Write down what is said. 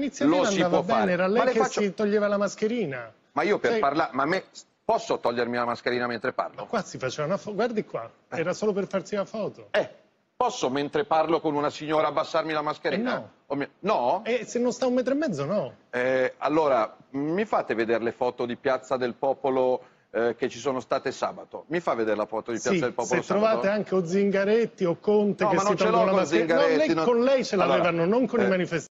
L'iniziativa lo si può bene, fare. era lei ma che faccio- si toglieva la mascherina. Ma io per Cioè, parlare, ma me posso togliermi la mascherina mentre parlo? Qua si faceva una foto, guardi qua, eh. era solo per farsi la foto. Eh, posso mentre parlo con una signora abbassarmi la mascherina? Eh, no. Mi- No? E se non sta un metro e mezzo, no. Eh, allora, mi fate vedere le foto di Piazza del Popolo eh, che ci sono state sabato? Mi fa vedere la foto di Piazza Sì, del Popolo se sabato? trovate anche o Zingaretti o Conte No, che ma si non ce tolgono la con mascherina. No, lei, non- con lei ce Allora, non con i manifestanti.